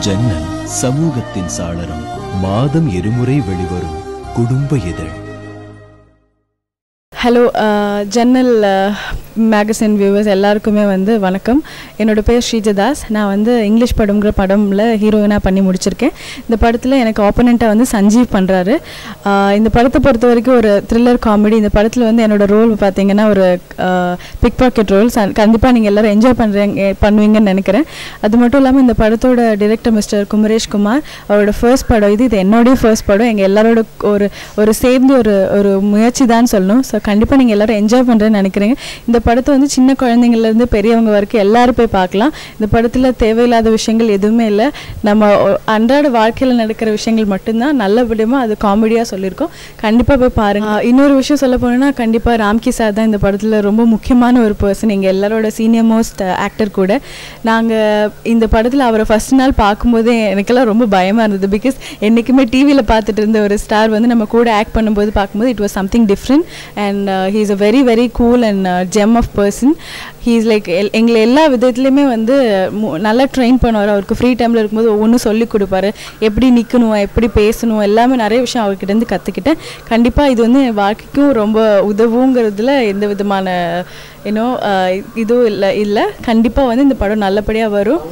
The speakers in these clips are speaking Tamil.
ஜன்னல் சமூகத்தின் சாளரம் மாதம் இருமுறை வெளிவரும் குடும்ப இதழ். Hello uh, Jannal uh, magazine viewers எல்லாருக்குமே வந்து வணக்கம். என்னோட பேர் ஸ்ரீஜதாஸ். நான் வந்து இங்கிலீஷ் படம்ங்கிற படமில் ஹீரோயினாக பண்ணி முடிச்சிருக்கேன். இந்த படத்தில் எனக்கு ஆப்போனண்ட்டாக வந்து சஞ்சீவ் பண்ணுறாரு இந்த படத்தை பொறுத்த வரைக்கும் ஒரு த்ரில்லர் காமெடி இந்த படத்தில் வந்து என்னோட ரோல் பார்த்தீங்கன்னா ஒரு பிக் பாக்கெட் ரோல் கண்டிப்பாக நீங்கள் எல்லோரும் என்ஜாய் பண்ணுறீங்க பண்ணுவீங்கன்னு நினைக்கிறேன். அது மட்டும் இல்லாமல் இந்த படத்தோட டிரெக்டர் மிஸ்டர் குமரேஷ் குமார் அவரோட ஃபர்ஸ்ட் படம் இது. இது என்னோடய ஃபர்ஸ்ட் படம். எங்கள் எல்லாரோட ஒரு ஒரு சேர்ந்து ஒரு ஒரு முயற்சி தான் சொல்லணும். ஸோ கண்டிப்பாக நீங்கள் எல்லோரும் என்ஜாய் பண்ணுறேன்னு நினைக்கிறீங்க. இந்த படத்தை வந்து சின்ன குழந்தைங்கள்லேருந்து பெரியவங்க வரைக்கும் எல்லாரும் போய் பார்க்கலாம். இந்த படத்தில் தேவையில்லாத விஷயங்கள் எதுவுமே இல்லை. நம்ம அன்றாட வாழ்க்கையில் நடக்கிற விஷயங்கள் மட்டும்தான். நல்லபடியாக அது காமெடியாக சொல்லியிருக்கோம். கண்டிப்பாக போய் பாருங்கள் இன்னொரு விஷயம் சொல்ல போனோம்னா கண்டிப்பாக ராம்கி சார் தான் இந்த படத்தில் ரொம்ப முக்கியமான ஒரு பர்சன் எங்கள் எல்லாரோட சீனியர் மோஸ்ட் ஆக்டர் கூட. நாங்கள் இந்த படத்தில் அவரை ஃபர்ஸ்ட் நாள் பார்க்கும்போதே எனக்கெல்லாம் ரொம்ப பயமாக இருந்தது. பிகாஸ் என்றைக்குமே டிவியில் பார்த்துட்டு இருந்த ஒரு ஸ்டார் வந்து நம்ம கூட ஆக்ட் பண்ணும்போது பார்க்கும்போது it was something different and he is a very very cool and gem of person he is like எங்களை எல்லா விதத்துலையுமே வந்து நல்லா ட்ரெயின் பண்ணுவார். அவருக்கு ஃப்ரீ டைமில் இருக்கும்போது ஒவ்வொன்றும் சொல்லி கொடுப்பாரு. எப்படி நிற்கணும் எப்படி பேசணும் எல்லாமே நிறைய விஷயம் அவர்கிட்டருந்து கற்றுக்கிட்டேன் கண்டிப்பாக இது வந்து என் வாழ்க்கைக்கும் ரொம்ப உதவுங்கிறதுல எந்த விதமான ஏன்னோ இதுவும் இல்லை இல்லை. கண்டிப்பாக வந்து இந்த படம் நல்லபடியாக வரும்.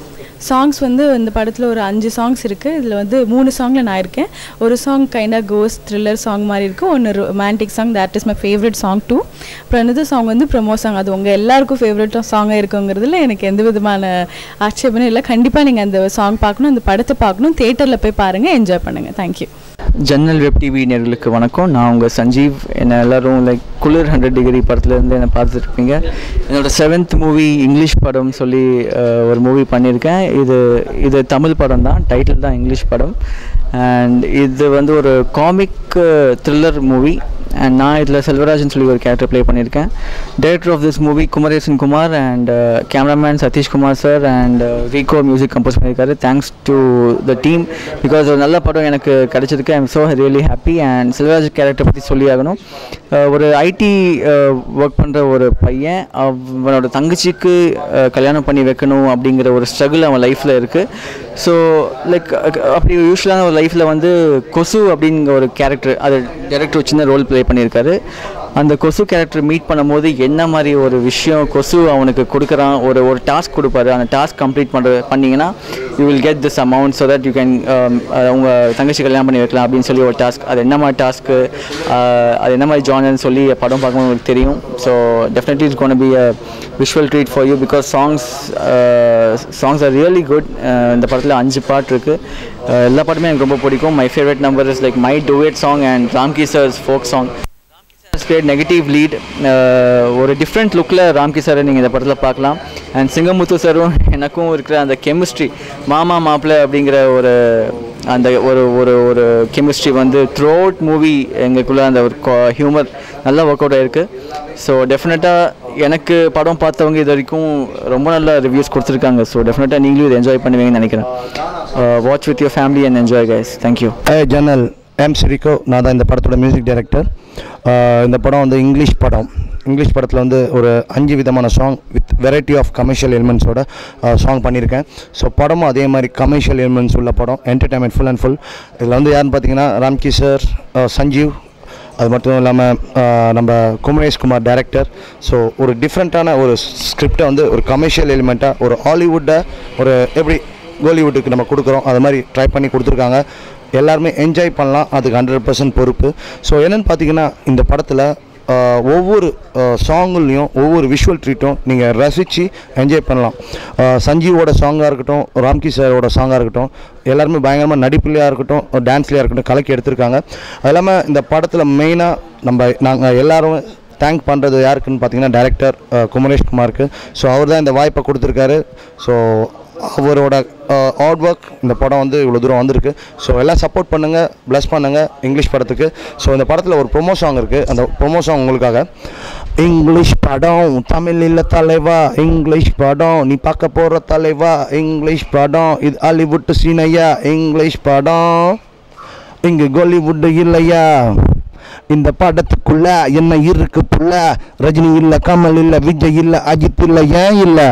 சாங்ஸ் வந்து இந்த படத்தில் ஒரு அஞ்சு சாங்ஸ் இருக்குது இதில் வந்து மூணு சாங்கில் நான் இருக்கேன். ஒரு சாங் கைண்டாக கோஸ் த்ரில்லர் சாங் மாதிரி இருக்குது ஒன்று romantic song that is my favourite song too அப்புறம் another சாங் வந்து ப்ரமோ சாங் அது உங்கள் எல்லாருக்கும் ஃபேவரட் சாங்காக இருக்குங்கிறதுல எனக்கு எந்த விதமான ஆட்சேபனும் இல்லை. கண்டிப்பாக நீங்கள் அந்த சாங் பார்க்கணும் அந்த படத்தை பார்க்கணும். தேட்டரில் போய் பாருங்கள் என்ஜாய் பண்ணுங்கள் தேங்க்யூ ஜன்னல் வெப் டிவி நேர்களுக்கு வணக்கம். நான் உங்கள் சஞ்சீவ். என்னை எல்லாரும் லைக் குளிர் ஹண்ட்ரட் டிகிரி படத்துலேருந்து என்னை பார்த்துருப்பீங்க என்னோட செவன்த் மூவி இங்கிலீஷ் படம் சொல்லி ஒரு மூவி பண்ணியிருக்கேன். இது இது தமிழ் படம் தான். டைட்டில் தான் இங்கிலீஷ் படம். அண்ட் இது வந்து ஒரு காமிக் த்ரில்லர் மூவி அண்ட் நான் இதில் செல்வராஜன் சொல்லி ஒரு கேரக்டர் ப்ளே பண்ணியிருக்கேன். Director of this movie Kumaresan Kumar and cameraman uh, Sathish Kumar sir and Rico music compose பண்ணியிருக்காரு. Thanks to the team because ஒரு நல்ல படம் எனக்கு கிடச்சிருக்கு. I am so really happy and Selvaraj character பற்றி சொல்லி ஆகணும். Uh, ஒரு ஐடி ஒர்க் பண்ணுற ஒரு பையன். அவனோட தங்கச்சிக்கு uh, கல்யாணம் பண்ணி வைக்கணும் அப்படிங்கிற ஒரு ஸ்ட்ரகிள் அவன் லைஃப்பில் இருக்குது ஸோ லைக் uh, அப்படி யூஸ்வலான ஒரு லைஃப்பில் வந்து கொசு அப்படிங்கிற ஒரு கேரக்டர் அது டேரக்டர் ஒரு சின்ன ரோல் ப்ளே பண்ணியிருக்காரு. அந்த கொசு கேரக்டர் மீட் பண்ணும்போது என்ன மாதிரி ஒரு விஷயம் கொசு அவனுக்கு கொடுக்குறான்? ஒரு ஒரு டாஸ்க் கொடுப்பாரு. அந்த டாஸ்க் கம்ப்ளீட் பண்ணுற பண்ணிங்கன்னா you will get this amount so that you can உங்கள் தங்கச்சி கல்யாணம் பண்ணி வைக்கலாம் அப்படின்னு சொல்லி ஒரு டாஸ்க் அது என்ன மாதிரி டாஸ்க்கு அது என்ன மாதிரி ஜானர்னு சொல்லி படம் பார்க்கும்போது உங்களுக்கு தெரியும். So definitely it's gonna be a visual treat for you because songs songs are really good இந்த படத்தில் அஞ்சு பாட்டு இருக்குது எல்லா பாட்டுமே எனக்கு ரொம்ப பிடிக்கும். My favourite number is like my duet song and Ramki sir's folk song spade negative lead ஒரு டிஃப்ரெண்ட் லுக்கில் ராம்கி சாரை நீங்கள் இந்த படத்தில் பார்க்கலாம். அண்ட் சிங்கமுத்து சாரும் எனக்கும் இருக்கிற அந்த கெமிஸ்ட்ரி மாமா மாப்பிள்ளை அப்படிங்கிற ஒரு அந்த ஒரு ஒரு ஒரு கெமிஸ்ட்ரி வந்து த்ரூ அவுட் மூவி எங்களுக்குள்ளே அந்த ஒரு ஹியூமர் நல்லா ஒர்க் அவுட் ஆயிருக்கு. ஸோ டெஃபினட்டாக எனக்கு படம் பார்த்தவங்க இது வரைக்கும் ரொம்ப நல்ல ரிவ்யூஸ் கொடுத்துருக்காங்க. ஸோ டெஃபினட்டாக நீங்களும் இதை என்ஜாய் பண்ணுவீங்கன்னு நினைக்கிறேன். Watch with your family and enjoy guys thank you a Jannal. M Sriko நான் தான் இந்த படத்தோட மியூசிக் டைரக்டர் இந்த படம் வந்து இங்கிலீஷ் படம். இங்கிலீஷ் படத்தில் வந்து ஒரு அஞ்சு விதமான song with variety of commercial எலிமெண்ட்ஸோட song பண்ணியிருக்கேன் ஸோ படமும் அதே மாதிரி கமர்ஷியல் எலிமெண்ட்ஸ் உள்ள படம். என்டர்டைன்மெண்ட் ஃபுல் அண்ட் ஃபுல் இதில் வந்து யாருன்னு பார்த்தீங்கன்னா ராம்கி சார் சஞ்சீவ் அது மட்டும் இல்லாமல் நம்ம குமரேஷ் குமார் டைரக்டர் ஸோ ஒரு டிஃப்ரெண்ட்டான ஒரு ஸ்கிரிப்டை வந்து ஒரு கமர்ஷியல் எலிமெண்ட்டாக ஒரு ஹாலிவுட்டை ஒரு எப்படி கோலிவுட்டுக்கு நம்ம கொடுக்குறோம் அது மாதிரி ட்ரை பண்ணி கொடுத்துருக்காங்க. எல்லாருமே என்ஜாய் பண்ணலாம். அதுக்கு ஹண்ட்ரட் பர்சன்ட் பொறுப்பு. ஸோ என்னென்னு பார்த்தீங்கன்னா இந்த படத்தில் ஒவ்வொரு சாங்குலேயும் ஒவ்வொரு விஷுவல் ட்ரீட்டும் நீங்கள் ரசித்து என்ஜாய் பண்ணலாம். சஞ்சீவோட சாங்காக இருக்கட்டும் ராம்கி சாரோட சாங்காக இருக்கட்டும் எல்லாருமே பயங்கரமாக நடிப்புலையாக இருக்கட்டும் டான்ஸ்லையாக இருக்கட்டும் கலக்கி எடுத்திருக்காங்க. அது இல்லாமல் இந்த படத்தில் மெயினாக நம்ம நாங்கள் எல்லாரும் தேங்க் பண்ணுறது யாருக்குன்னு பார்த்தீங்கன்னா டேரக்டர் குமரேஷ் குமாருக்கு ஸோ அவர் தான் இந்த வாய்ப்பை கொடுத்துருக்காரு. ஸோ அவரோட ஹார்ட் ஒர்க் இந்த படம் வந்து இவ்வளோ தூரம் வந்திருக்கு. ஸோ எல்லாம் சப்போர்ட் பண்ணுங்கள் ப்ளஸ் பண்ணுங்கள் இங்கிலீஷ் படத்துக்கு. ஸோ இந்த படத்தில் ஒரு ப்ரொமோ சாங் இருக்குது அந்த ப்ரொமோ சாங் உங்களுக்காக. இங்கிலீஷ் படம் தமிழ் இல்லை தலைவா இங்கிலீஷ் படம் நீ பார்க்க போகிற தலைவா இங்கிலீஷ் படம் இது ஹாலிவுட் சீனையா இங்கிலீஷ் படம். இங்கே கோலிவுட் இல்லையா? இந்த படத்துக்குள்ள என்ன இருக்கு புள்ள? ரஜினி இல்லை கமல் இல்லை விஜய் இல்லை அஜித் இல்லை ஏன் இல்லை?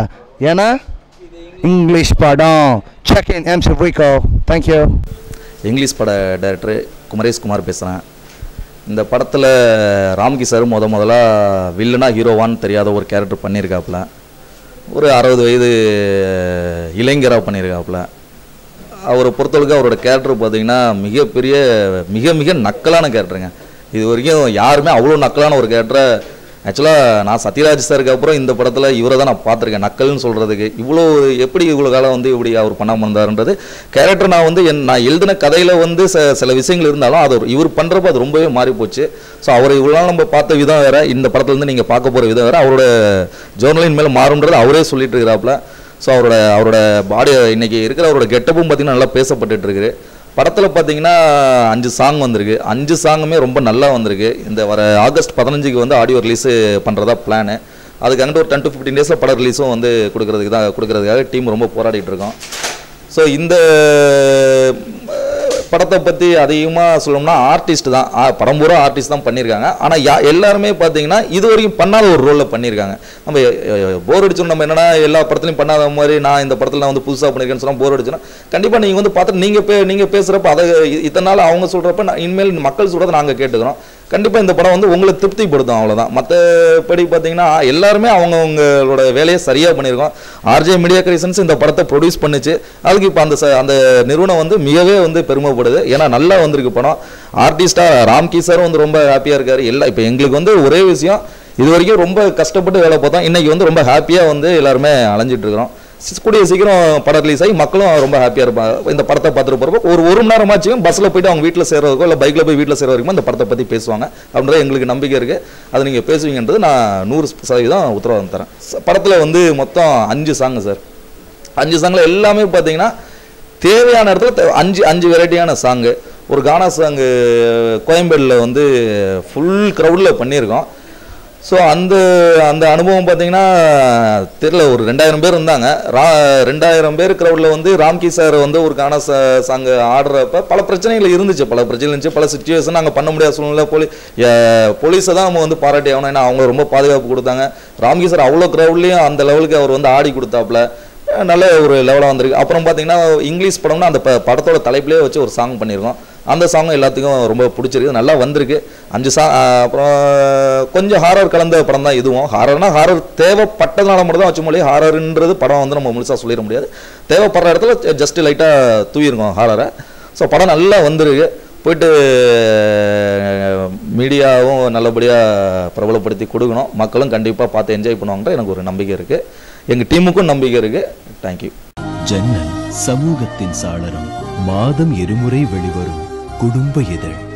ஏன்னா இங்கிலீஷ் படம். Check in M Sriko thank you English பட டைரக்டர் குமரேஷ்குமார் பேசுகிறேன் இந்த படத்தில் ராம்கி சார் முத முதலா வில்லனா ஹீரோவான்னு தெரியாத ஒரு கேரக்டர் பண்ணியிருக்காப்புல ஒரு அறுபது வயது இளைஞராக பண்ணியிருக்காப்புல அவரை பொறுத்தளவுக்கு அவரோட கேரக்டர் பார்த்தீங்கன்னா மிகப்பெரிய மிக மிக நக்கலான கேரக்டருங்க இது வரைக்கும் யாருமே அவ்வளோ நக்கலான ஒரு கேரக்டரை ஆக்சுவலாக நான் சத்யராஜ் சாருக்கு அப்புறம் இந்த படத்தில் இவரை தான் நான் பார்த்துருக்கேன். நக்கல்னு சொல்கிறதுக்கு இவ்வளோ எப்படி இவ்வளோ காலம் வந்து இப்படி அவர் பண்ணாமல் இருந்தாருன்றது. கேரக்டர் நான் வந்து என் நான் எழுதின கதையில் வந்து ச சில விஷயங்கள் இருந்தாலும் அது இவர் பண்ணுறப்ப அது ரொம்பவே மாறி போச்சு. ஸோ அவரை இவ்வளோ நாள் நம்ம பார்த்த விதம் வேறு இந்த படத்துலேருந்து நீங்கள் பார்க்க போகிற விதம் வேறு. அவரோட ஜேர்னலின் மேலே மாறுன்றது அவரே சொல்லிட்டு இருக்கிறாப்புல. ஸோ அவரோட அவரோட பாடி இன்றைக்கி இருக்கிற அவரோட கெட்டப்பும் பார்த்தீங்கன்னா நல்லா பேசப்பட்டுட்டு இருக்குது. படத்தில் பார்த்தீங்கன்னா அஞ்சு சாங் வந்திருக்கு. அஞ்சு சாங்குமே ரொம்ப நல்லா வந்திருக்கு. இந்த வர ஆகஸ்ட் பதினஞ்சுக்கு வந்து ஆடியோ ரிலீஸு பண்ணுறதா பிளானு அதுக்கு அங்கிட்டு ஒரு டென் டு ஃபிஃப்டீன் டேஸில் படம் ரிலீஸும் வந்து கொடுக்குறதுக்கு தான் கொடுக்குறதுக்காக டீம் ரொம்ப போராடிட்டு இருக்கோம். ஸோ இந்த படத்தை பற்றி அதிகமாக சொல்லணும்னா ஆர்டிஸ்ட் தான். படம் பூரா ஆர்டிஸ்ட் தான் பண்ணியிருக்காங்க ஆனால் யா எல்லாருமே பார்த்தீங்கன்னா இது வரைக்கும் பண்ணாத ஒரு ரோலில் பண்ணியிருக்காங்க நம்ம போர் அடிச்சோம் நம்ம என்னென்னா எல்லா படத்துலையும் பண்ணாத மாதிரி நான் இந்த படத்தில் நான் வந்து புதுசாக பண்ணியிருக்கேன்னு சொன்னால் போர் அடிச்சுன்னா கண்டிப்பாக நீங்கள் வந்து பார்த்துட்டு நீங்கள் பே நீங்கள் பேசுகிறப்ப அதை இத்தனை நாள் அவங்க சொல்கிறப்ப நான் இனிமேல் மக்கள் சொல்கிறத நாங்கள் கேட்டுக்கிறோம். கண்டிப்பாக இந்த படம் வந்து உங்களை திருப்திப்படுத்தும் அவ்வளோதான் மற்றபடி பார்த்தீங்கன்னா எல்லாருமே அவங்கவுங்களோட வேலையை சரியாக பண்ணியிருக்கோம். ஆர்ஜே மீடியா கிரியேஷன்ஸ் இந்த படத்தை ப்ரொடியூஸ் பண்ணிச்சு. அதுக்கு இப்போ அந்த ச- அந்த நிறுவனம் வந்து மிகவே வந்து பெருமைப்படுது. ஏன்னா நல்லா வந்திருக்கு படம். ஆர்டிஸ்டாக ராம்கி சாரும் வந்து ரொம்ப ஹாப்பியாக இருக்கார். எல்லாம் இப்போ எங்களுக்கு வந்து ஒரே விஷயம் இது வரைக்கும் ரொம்ப கஷ்டப்பட்டு வேலை பார்த்தோம். இன்றைக்கி வந்து ரொம்ப ஹாப்பியாக வந்து எல்லாருமே அலைஞ்சிட்ருக்குறோம் கூடிய சீக்கிரம் படம் ரிலீஸ் ஆகி மக்களும் ரொம்ப ஹாப்பியாக இருப்பாங்க. இந்த படத்தை பார்த்துட்டு போகிறப்போ ஒரு ஒரு மணி நேரமாச்சும் பஸ்ஸில் போயிட்டு அவங்க வீட்டில் சேர்றதுக்கோ இல்லை பைக்கில் போய் வீட்டில் சேர்ற வரைக்கும் இந்த படத்தை பற்றி பேசுவாங்க. அப்படின்றது எங்களுக்கு நம்பிக்கை இருக்குது அது நீங்கள் பேசுவீங்கன்றது நான் நூறு சதவீதம் உத்தரவாதம் தரேன். படத்தில் வந்து மொத்தம் அஞ்சு சாங் சார் அஞ்சு சாங்கில் எல்லாமே பார்த்தீங்கன்னா தேவையான இடத்துல அஞ்சு அஞ்சு வெரைட்டியான சாங்கு ஒரு கானா சாங்கு கோயம்பேடில் வந்து ஃபுல் க்ரௌடில் பண்ணியிருக்கோம். ஸோ அந்த அந்த அனுபவம் பார்த்தீங்கன்னா தெரில ஒரு ரெண்டாயிரம் பேர் இருந்தாங்க. ரா ரெண்டாயிரம் பேர் க்ரௌடில் வந்து ராம்கி சார் வந்து ஒரு கான ச சாங்கு ஆடுறப்ப பல பிரச்சனைகள் இருந்துச்சு. பல பிரச்சனைகள் இருந்துச்சு. பல சுச்சுவேஷன் நாங்கள் பண்ண முடியாத சூழ்நிலை. போலீ போலீஸை தான் நம்ம வந்து பாராட்டி ஆகணும். ஏன்னா அவங்க ரொம்ப பாதுகாப்பு கொடுத்தாங்க. ராம்கி சார் அவ்வளோ க்ரௌட்லேயும் அந்த லெவலுக்கு அவர் வந்து ஆடி கொடுத்தாப்புல. நல்ல ஒரு லெவலாக வந்திருக்கு. அப்புறம் பார்த்தீங்கன்னா இங்கிலீஷ் படம்னா அந்த ப- படத்தோட தலைப்பிலே வச்சு ஒரு சாங் பண்ணியிருக்கோம். அந்த சாங்கும் எல்லாத்துக்கும் ரொம்ப பிடிச்சிருக்கு. நல்லா வந்திருக்கு. அஞ்சு சா அப்புறம் கொஞ்சம் ஹாரர் கலந்த படம் தான் இதுவும். ஹாரர்னால் ஹாரர் தேவைப்பட்டதுனால மட்டும் தான் வச்சு மொழி ஹாரர்ன்றது படம் வந்து நம்ம முழுசாக சொல்லிட முடியாது. தேவைப்படுற இடத்துல ஜஸ்ட் லைட்டாக தூயிருக்கோம் ஹாரரை ஸோ படம் நல்லா வந்திருக்கு. போயிட்டு மீடியாவும் நல்லபடியாக பிரபலப்படுத்தி கொடுக்கணும். மக்களும் கண்டிப்பாக பார்த்து என்ஜாய் பண்ணுவாங்கன்ற எனக்கு ஒரு நம்பிக்கை இருக்குது எங்கள் டீமுக்கும் நம்பிக்கை இருக்குது தேங்க்யூ ஜன்னல் சமூகத்தின் சாளரம். மாதம் இருமுறை வெளிவரும். குடும்ப இதழ்.